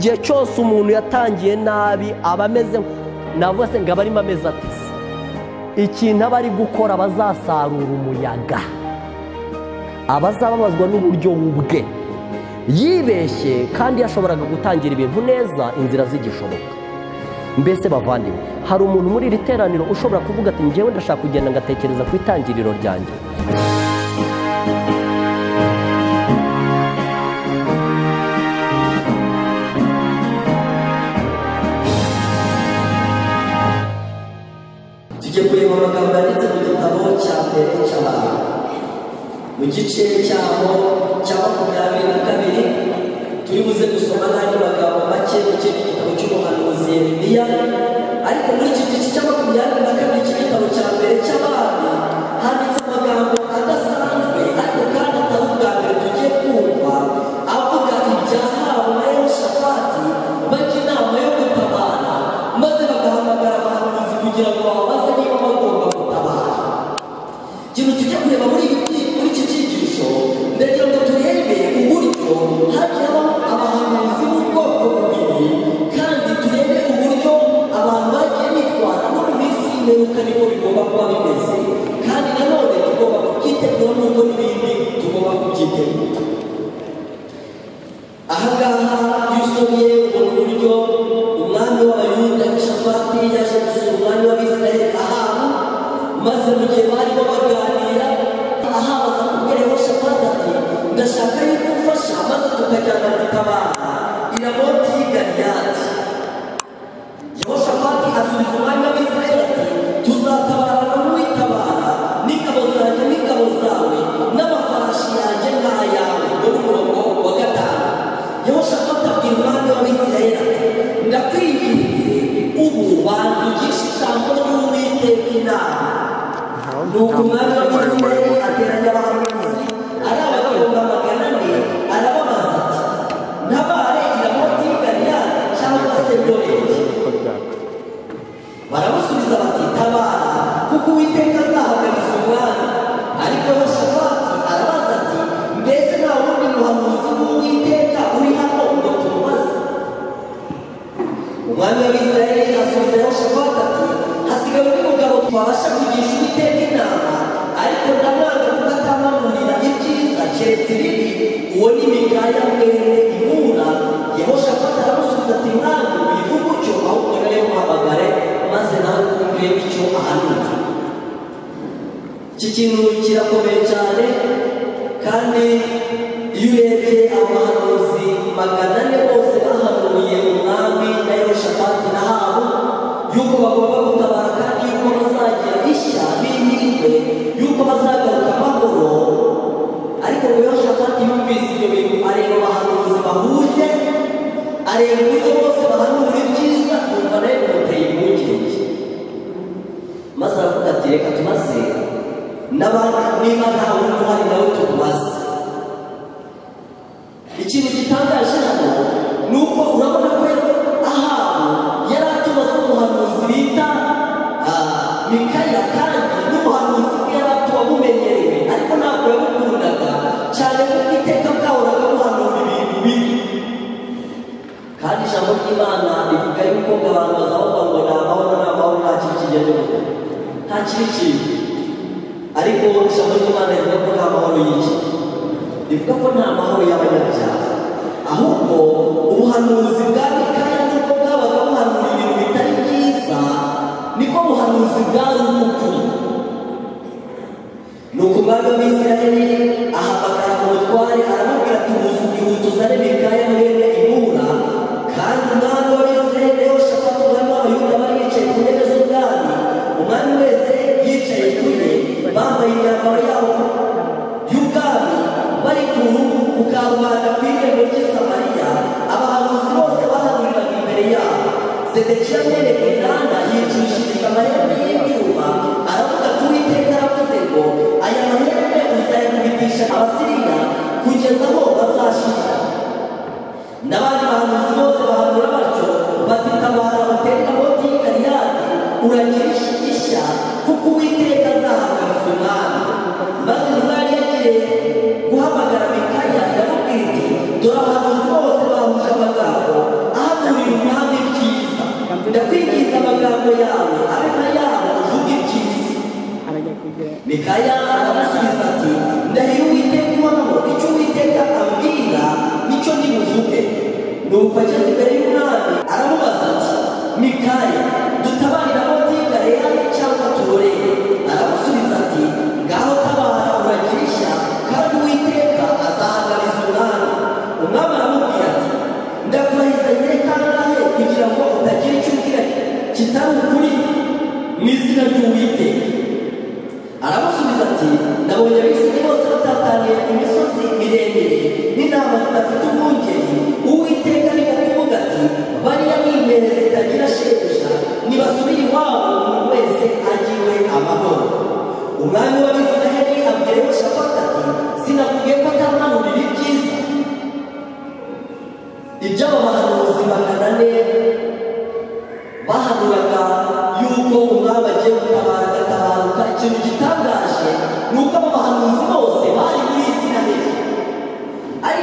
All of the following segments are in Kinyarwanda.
igihe cyose umuntu yatangiye nabi aba ameze navuga se ngo aba arimo ameze atese ikintu aba ari gukora bazasarura umuyaga. Abazababazwa n'uburyo bwe. Yibeshye kandi yashoboraga gutangira ibintu neza inzira zigishoboka. Mbese bavandimwe hari umuntu muri iri teraniro ushobora kuvuga ati njyewe ndashaka kugenda ngatekereza ku itangiriro ryanjye. Tujye kureba amagambo yanditse mu gitabo cya mbere cy'abantu mu gice cyaho cya makumyabiri na kabiri turi buze gusoma n'andi magambo make mu kindi gitabo cy'umuhanuzi Yeremiya ariko muri iki gice cya makumyabiri na kabiri cy'igitabo cya mbere cy'abami handitse amagambo adasanzwe ariko kandi atari ubwa mbere tugiye kumva avuga ibyahawe na yehoshafati bajya inama yo gutabara maze bagahamagara abahanuzi kugira ngo bababaze 80. Ry'imana rivuga yuko ngo abantu bazavuga ngo ni amahoro ni amahoro nta kintu kigenda gute nta kibi kibi ariko ijambo ry'imana rivuga ko nta mahoro y'iki rivuga ko nta mahoro y'abanyabyaha ahubwo ubuhanuzi bwa mikaya nuko bwabaga buhanura ibintu bitari byiza niko buhanuzi bwari ukuri nuko umwami w'isirayeli ahamagara umutware aramubwira ati muzi ihutu uzane mikaya mwene umwami w'abisirayeli yehoshafati umwami w'abayuda bari bicaye ku ntebe z'ubwami umwami wese yicaye ku ye bambaye imyambaro yabo y'ubwami bari ku ku karubanda ku irembo ry'i samariya abahanuzi bose bahanuriraga imbere yabo zedekiya mwene kenana yicishiriza amahembe y'ibyuma aravuga ati uwiteka aravuze ngo aya mahembe uzayakubitisha abasiriya kugeza aho Upa, já liberei um nome.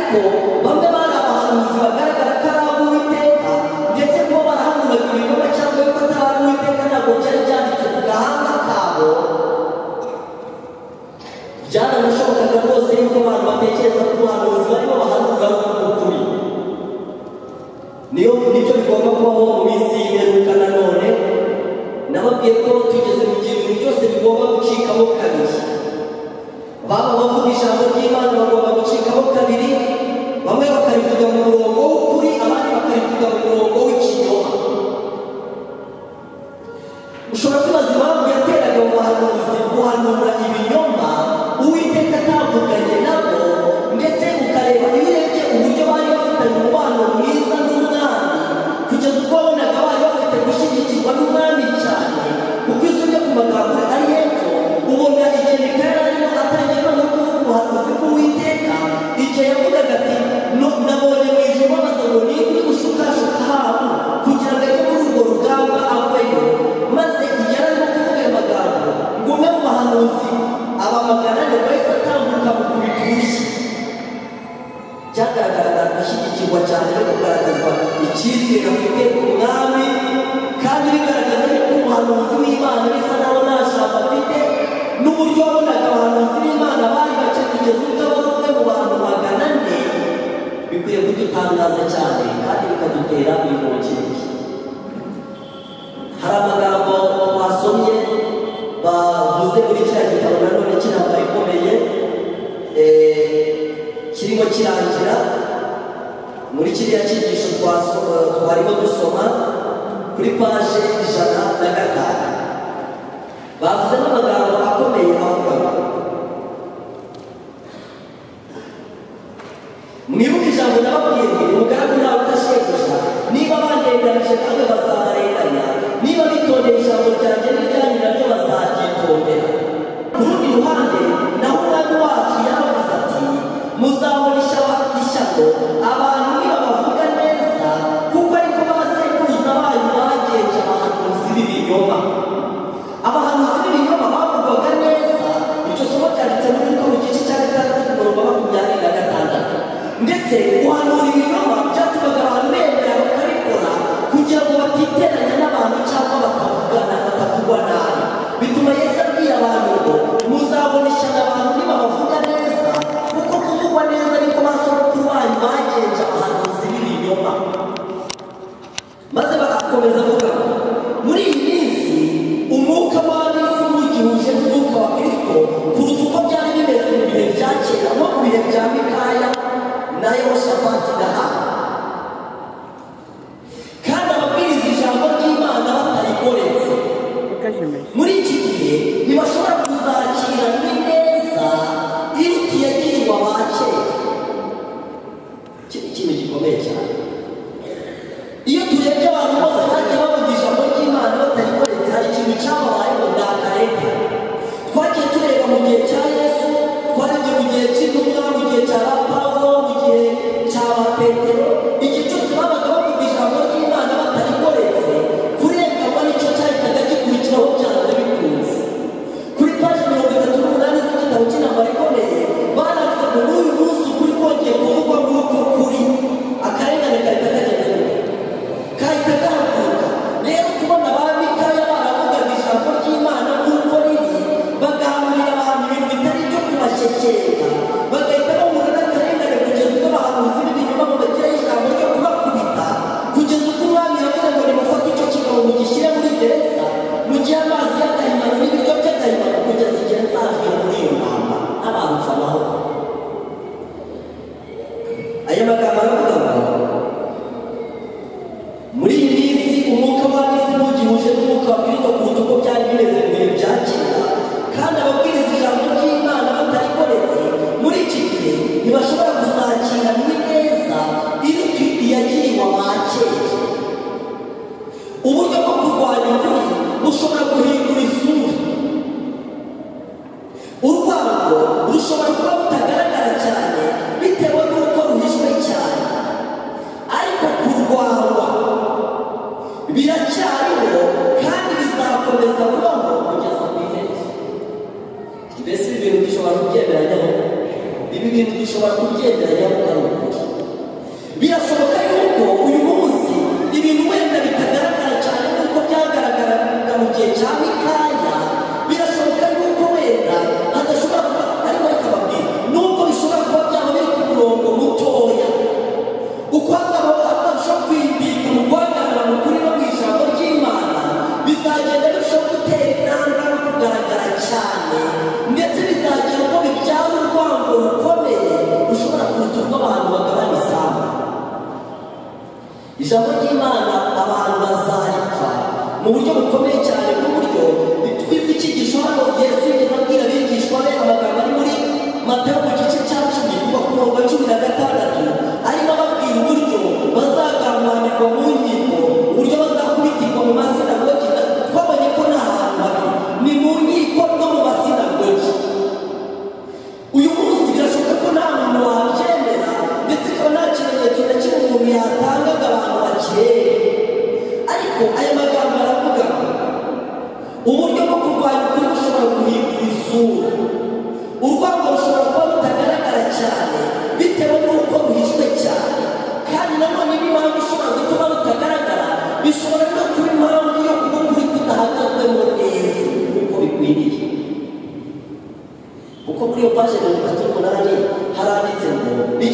国 cyagaragaraga ashyigikirwa cyane no kugaragazwa icyizere afite ku mwami kandi bigaragaza yuko umuhanuzi w'imana bisa naho nta jambo afite n'uburyo wabonaga abahanuzi b'imana bari bake kugeza ubwo bari umwe mu bantu magana ane bikwiye kudutangaza cyane kandi bikadutera impungenge kiriya cyigisho twarimo dusoma kuri paje ijana na gatanu bavuze n'amagambo クレオパジェの活動の中にハラーリツェンのリ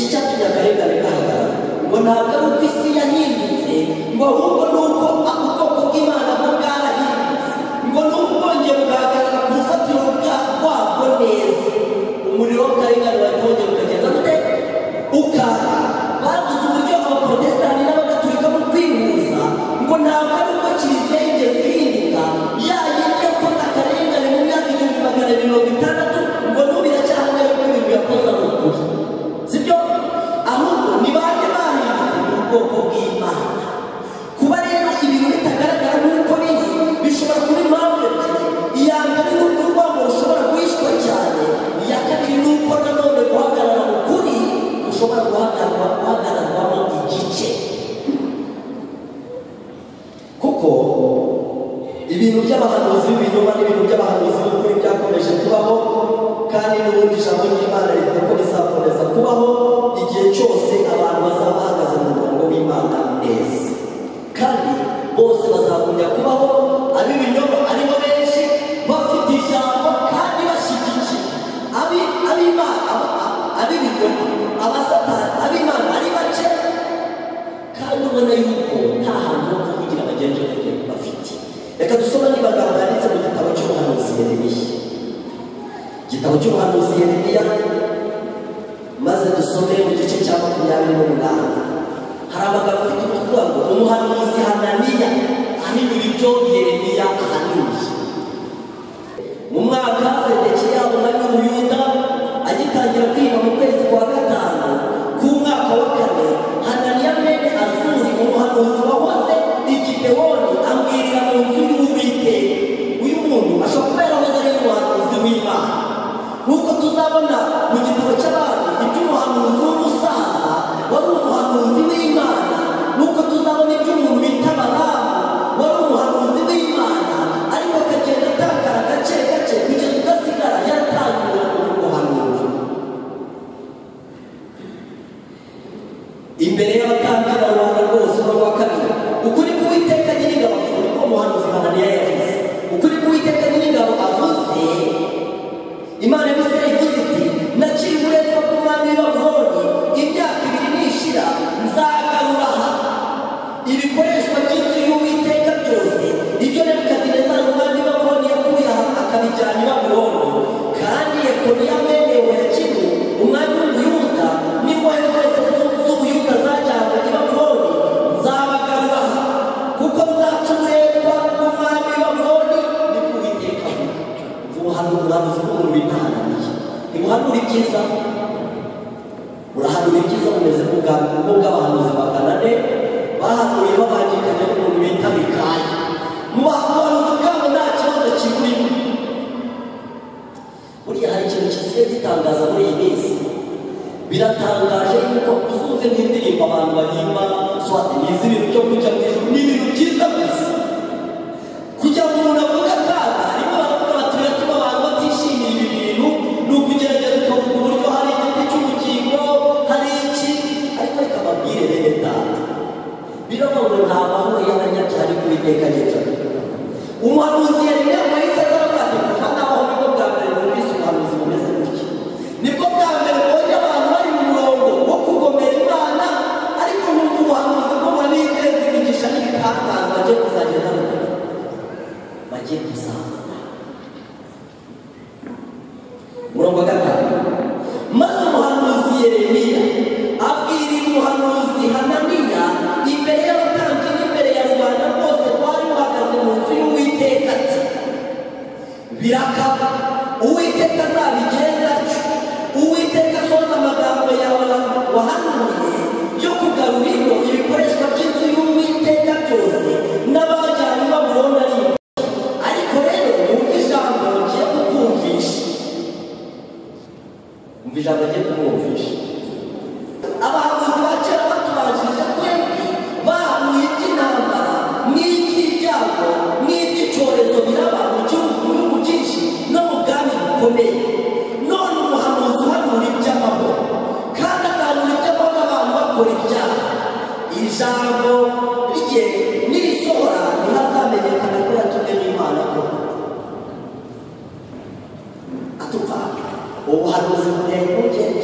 asohoye impungenge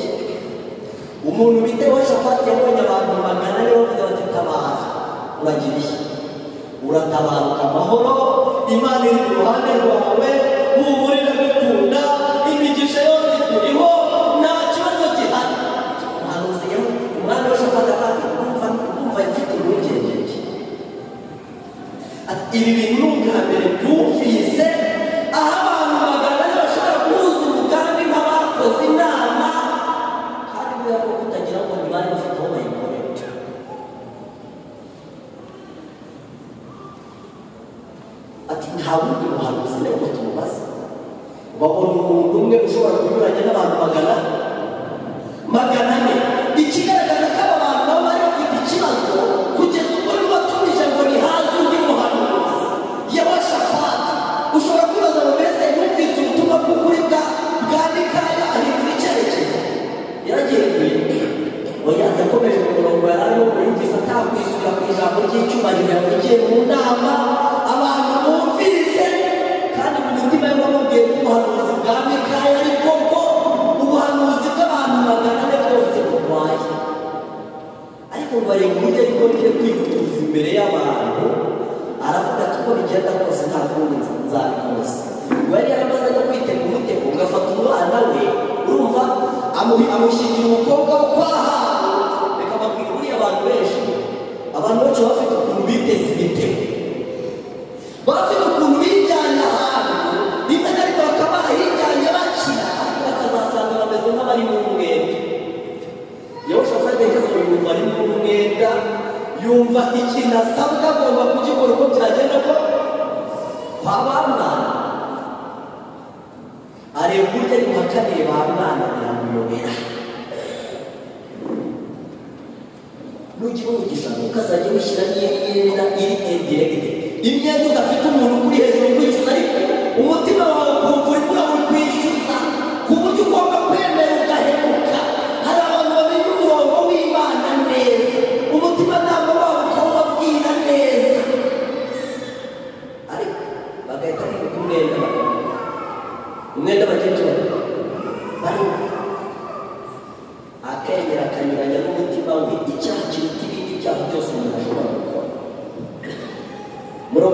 umuntu bita washafati yabonye abantu magana ane bavuze bati tabara uragira iki uratabaruka amahoro imana iri ku ruhande rwawe humurira bikunda imigisha yose ikuriho wanjye ariko ngo arebe uburyo ariko bije kwikutuza imbere y'abantu aravuga ati uko bigenda kose nta kundi nzabikoze ngo yari yaramaze no kwitega umutego ugafata umwana we urumva amushyingira umukobwa wo kwaha reka babwira buriya abantu benshi. Abantu benshi baba bafite ukuntu biteza imitego baba bafite ukuntu bijyana ahantu. Rimwe na rimwe bakaba bahijyanye bakira ariko bakazasanga bameze nk'abari mu mu mwenda yumva ikintu asabwa agomba kugikora uko byagenda ko kwabana areba uburyo ari buhakanire ba mwana biramuyobera. Nugihungu gishaka ukazajya wishyiramo imyenda iri indiregite imyenda udafite umuntu ukuri hejuru kwicuza ariko.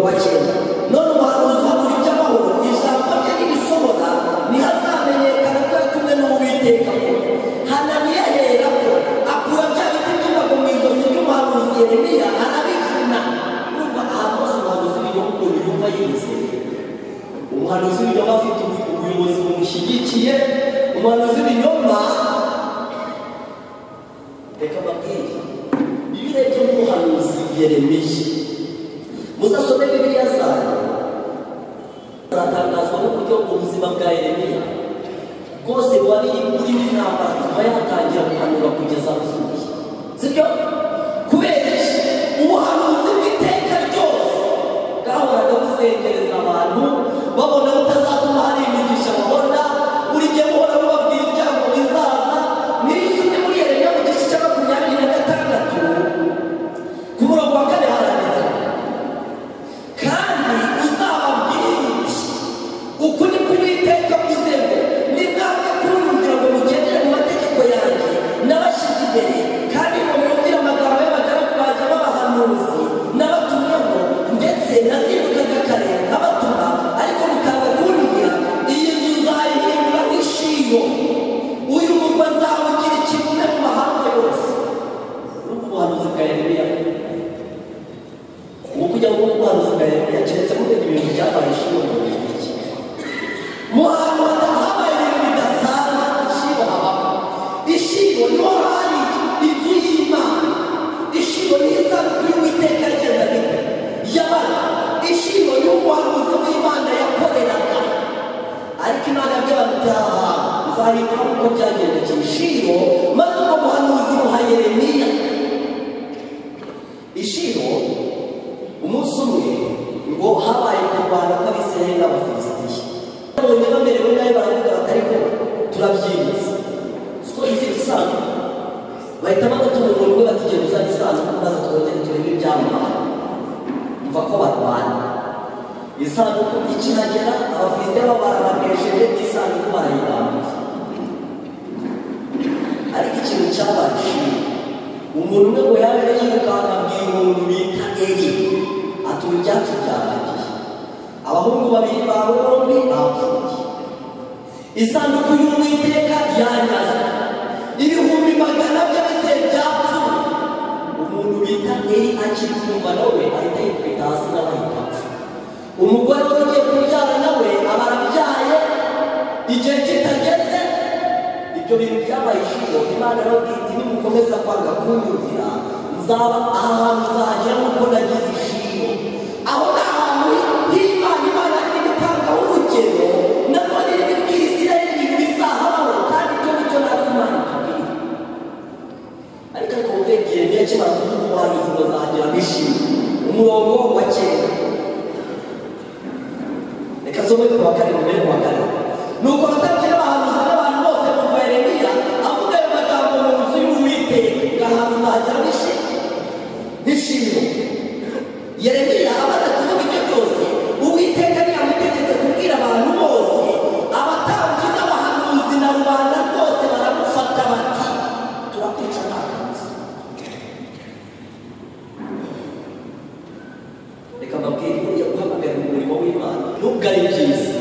watching. Bita eri ati ubu ibyacu byarangiye abahungu babiri bawe bombi bapfuye isanduku y'uwiteka yanyaze ibihumbi magana by'abise byapfuye umuntu bita eri akiri kumva nawe ahita yikubita hasi nawe ahita apfa umugore ugiye kubyara nawe aba arabyaye igihe kitageze ibyo bintu byabaye ishusho imana yarabwiye iti nimukomeza kwanga kunyumvira nzaba ahantu nzagera nk'uko nagize ishimo aho ni ahantu h'imana imana iri gutangaho urugero nanone iri kubwira isirayeli ibintu bizahabaho kandi ibyo ngibyo natwe imana itubwira ariko ariko wumvegere niyo kimara kuvuga ubuhanuzi ngo nzagera bishimye umurongo wa cyenda reka mbabwire buriya guhamagarira umurimo w'imana byiza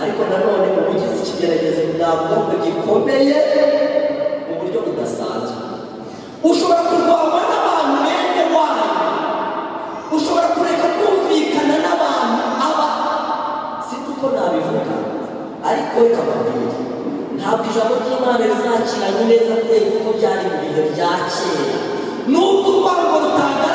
ariko nanone uba ugize ikigeragezo ntabwo ngo gikomeye mu buryo budasanzwe ushobora kurwanywa n'abantu bene wanyu ushobora kureka kumvikana n'abantu aba si uko nabivuga ariko reka mbabwire ntabwo ijambo ry'imana rizakiranye neza kubera uko byari mu bihe bya kera nubwo urwango rutagaragara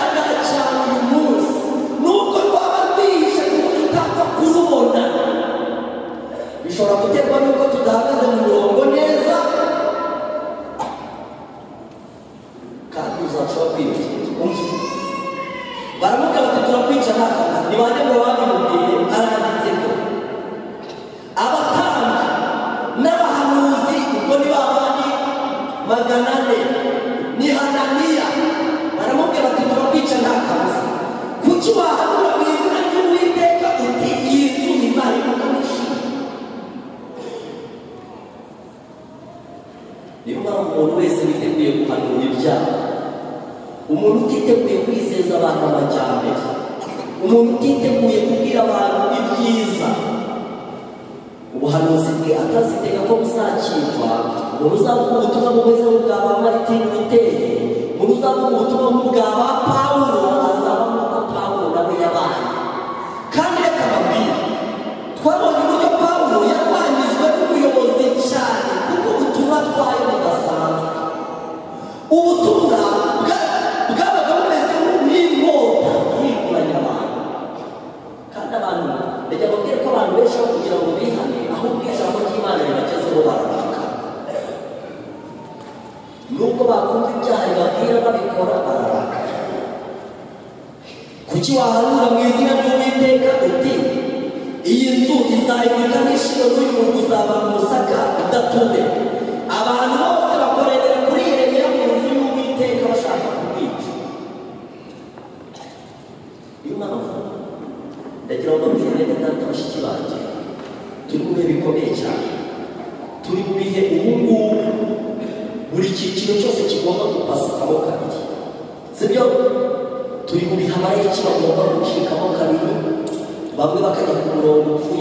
ubuhanuzi bwe atazitega ko buzakirwa umuntu uzavuga ubutumwa bumeze nk'ubwa ba maritini witeye umuntu uzavuga ubutumwa nk'ubwa ba pawulo azaba nk'uko pawulo nawe yabaye. Kandi reka mbabwire twabonye uburyo pawulo yarwanyijwe n'ubuyobozi cyane kuko ubutumwa twayo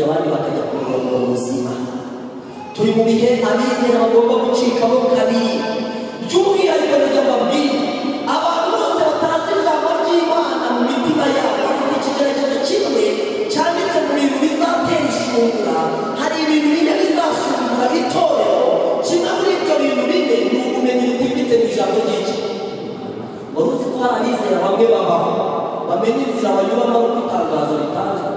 abandi bakajya ku murongo muzima turi mu bihe abizera bagomba gucikamo kabiri by'umwihariko rujya mbabwire abantu bose batazi ijambo ry'imana mu mitima yabo bafite ikigeragezo kimwe cyanditse mu bintu bizatera ishungura hari ibintu bine bizashungura itorero kimwe muri ibyo bintu bine ni ubumenyi butimbitse mu ijambo ry'iki wari uzi ko hari abizera bamwe babaho bamenya inzira banyuramo uko itangazo ritanzwe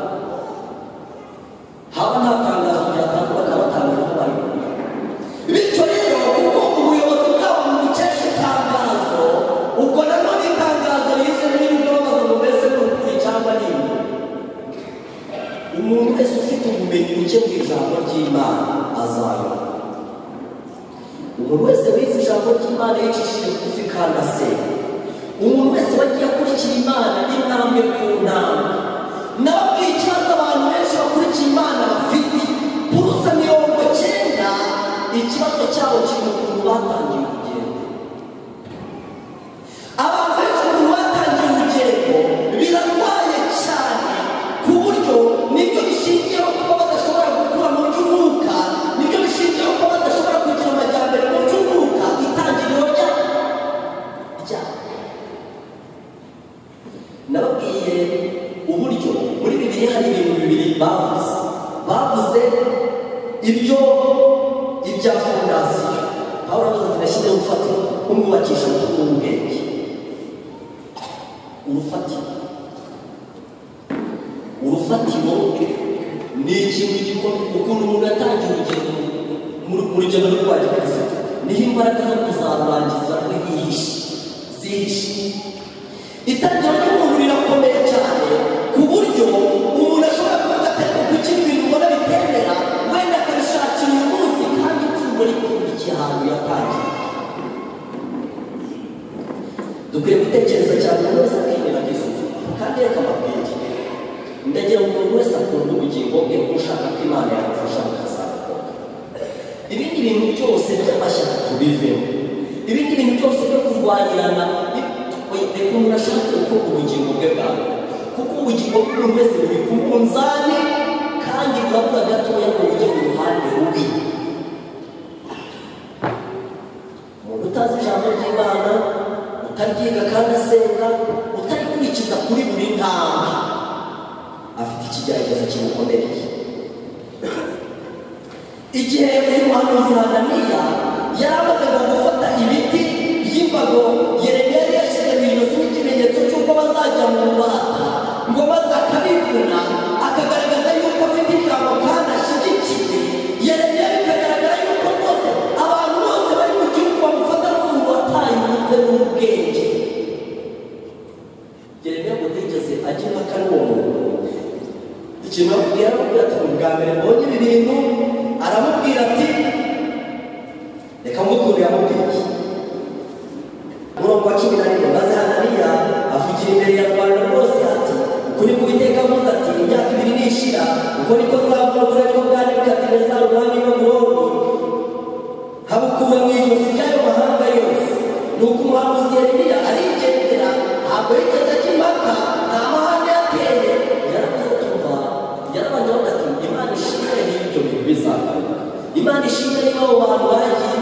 utazi ijambo ry'imana utaryiga kandi asenga utarikurikiza kuri buri ntambwe. Afite ikigeragezo kimukomereye igihe uyu muhanuzi hananiya yari amaze gufata ibiti y'imbago yerekana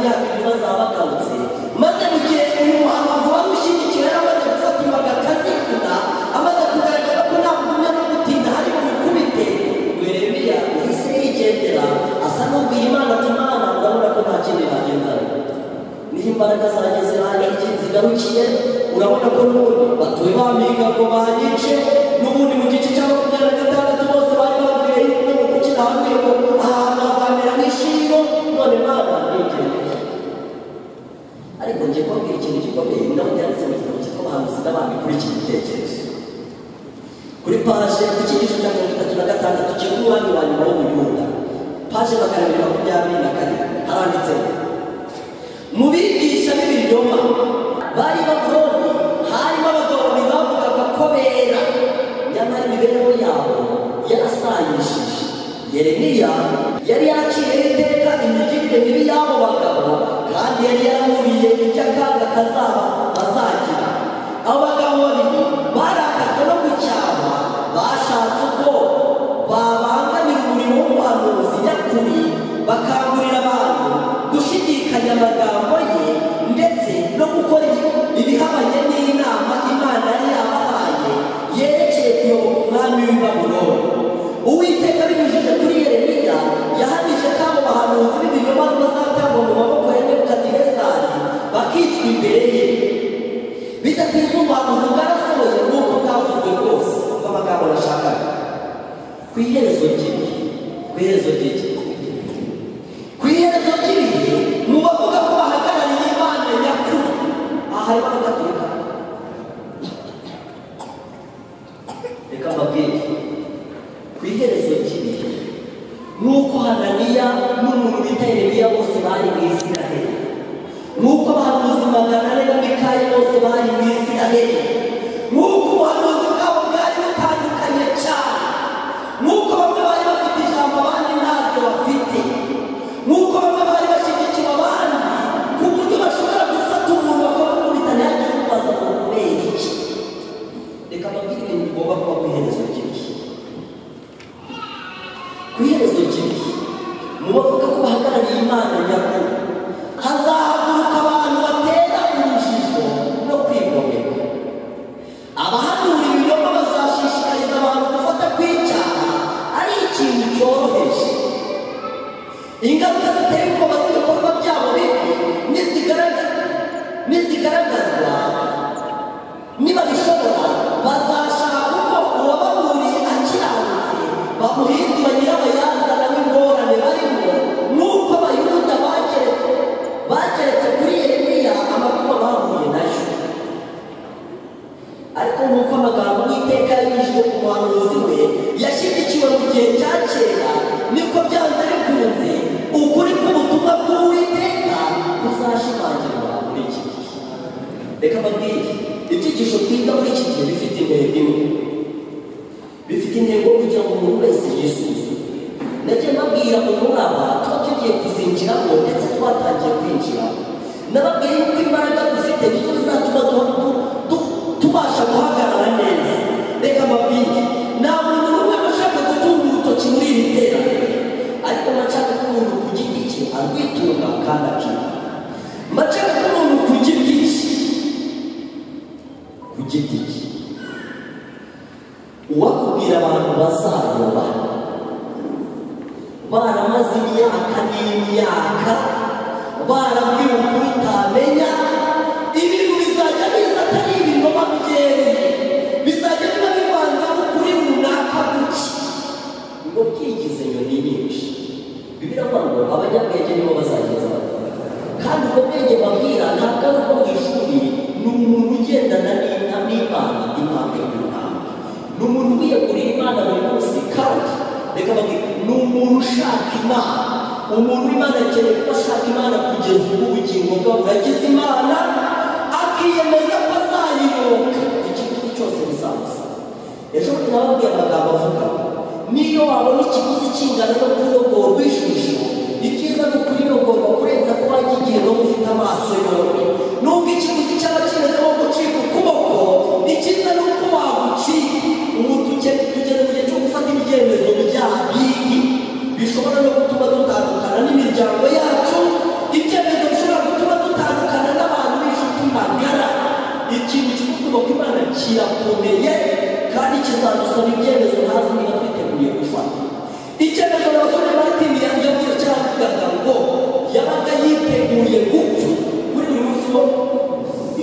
myaka ibiri bazaba bagarutse maze mu gihe uyu muhanzi wari ushyigikira yari amaze gufata imbaga akazikunda amaze kugaragaza ko nta muntu no gutinda hari bumukubite weremiya yahise yigendera asa n'ubwira imana ati imana urabona ko nta kindi nagenzana niyo imbaraga zanjye zirangiye zigarukiye urabona ko n'ubundi batuye bampiga ngo banyice n'ubundi mu gice cya makumyabiri na gatandatu bose bari bakwiriye yuko mu gukina hamwe abandi kuri iki gitekerezo kuri paje ku cyigice cya mirongo itatu na gatandatu cy'umwami wa nyuma w'umuyuda paje magana abiri makumyabiri na kane haranditse mu bigisha b'ibinyoma bari bagoroni harimo abagoroni bavugaga ko bera nyamara imibereho yabo yarasayishije yeremiya yari yaciyeho iteka imigirire mibi y'abo bagabo kandi yari yaramuriye iby'akaga kazaba abagabo babiri barakaga no gucyaha bashatse uko babangamira umurimo w'umuhanuzi nyakuri bakangurira abantu gushidikanya amagambo. ciddik. Uwako bila bana kubasa yola. Bana mazi miyaka ni miyaka. Bana mbiu kuita amenya. Ibi kubisa jami za tani. ni umuntu wiyeguriye imana buri munsi kandi reka bakwiye ni umuntu ushaka imana umuntu w'imana akeneye kuba ashaka imana kugeza ubu ubugingo bwe buragize imana akiyemeza ko azayiyoboka icyo ngicyo cyose bizamusaba ejo bundi nababwiye amagambo avuga niyo wabona ikiguzi kingana no kurogorwa ijisho ni byiza ko kurirogorwa kurenza kuba igihe no gufite amaso yombi kizamubereye kandi kizadusaba ibyemezo hazwi niba twiteguye gufata icyemezo abasore batimiye kujya muri icyo cyavugaga ngo yabaga yiteguye gupfa kuri buri munsi wo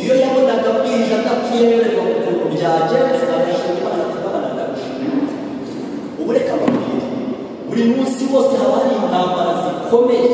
iyo yabonaga bwije adapfuye yemererwa ukuntu byagenze agashima imana tukabana ndagashima ubu reka mabwire buri munsi wose haba hari intambara zikomeye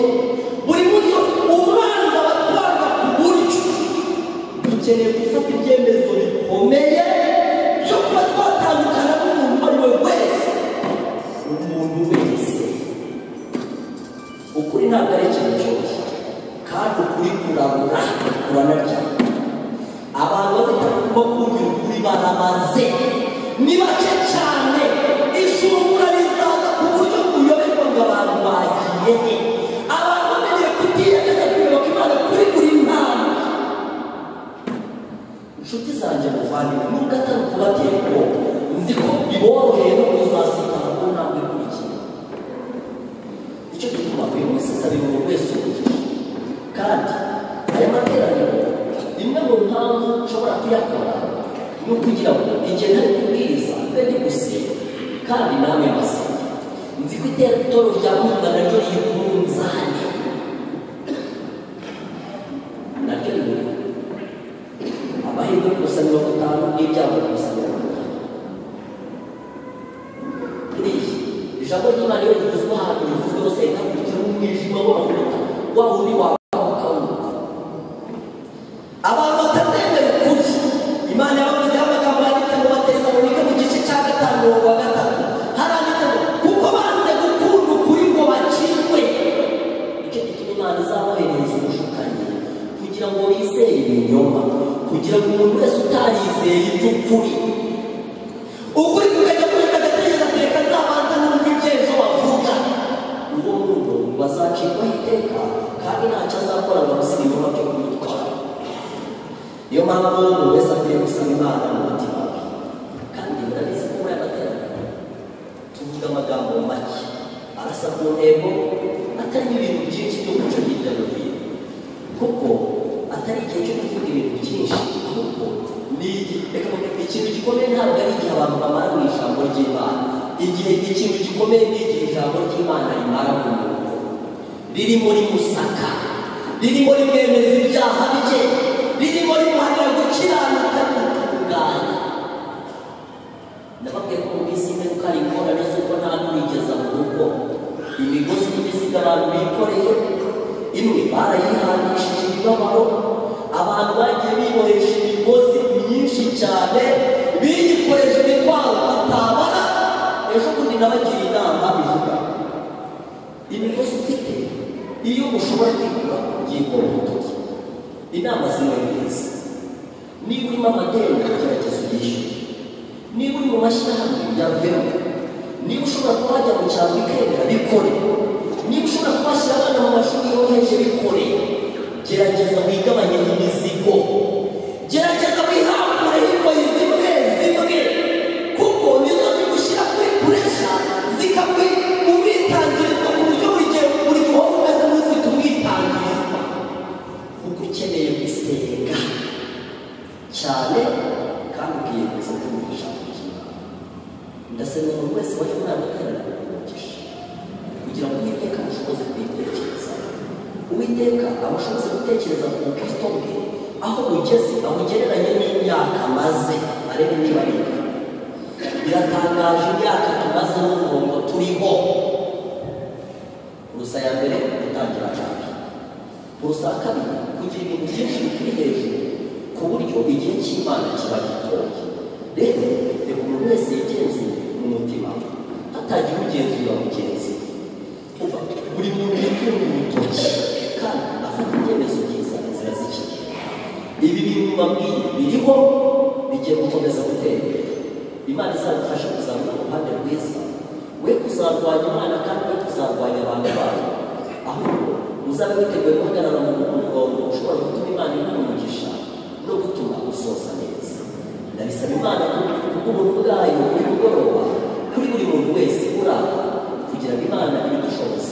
kandi nawe yabasenye nzi ko iterabwoba rya munda naryo riri ku munzani. Ikintu gikomeye ni igihe ijambo ry'imana rimara mu muntu ririmo rimusaka ririmo rimwemeza ibyaha bye ririmo rimuhanira gukiranuka n'utungana ndababwiye ko mu minsi imwe ari ingorane z'uko nta n'uwigeza mu rugo. Imigozi n'imizigo abantu bikoreye. Imwe barayihangishije imibabaro abantu bagiye bibohesha imigozi myinshi cyane. Biyikoresha imitwaro batabara ejo bundi nabagira inama bivuga imigozi ufite iyo ushobora kwigura byikora urutoki inama ziba nziza niba urimo amadeni gerageza uyishyure niba uri mu mashyirahamwe yavemo niba ushobora kuba wajya mu cyaro bikemera bikore niba ushobora kuba washyira abana mu mashuri yoroheje bikore gerageza wigabanyeho imizigo uwiteka amushoboze gutekereza ku bukristo bwe aho bugeze abugereranye n'imyaka amaze arebe niba ari biratangaje imyaka tumaze n'umurongo turiho gusa ya mbere gutangira nabi gusa kabiri kugira ibintu byinshi bikiri hejuru ku buryo igihe cy'imana kiba gitoya rero reka umuntu wese yigenzure mu mutima we hatagira ugenzura mugenzi we umva buri muntu yitunga urutoki kandi afata ibyemezo byiza inzira z'ikigihe ibi bintu babwiye biriho bigiye gukomeza gutera imana izagufasha kuzamura uruhande rwiza. We kuzarwanya imana kandi we kuzarwanya abantu bayo. Ahubwo uzabe witeguye guhagarara mu murongo ushobora gutuma imana imuha umugisha no gutuma usoza neza. Ndabisaba imana kubw'ubuntu bwayo buri mugoroba kuri buri muntu wese uri aha kugira ngo imana ibidushoboze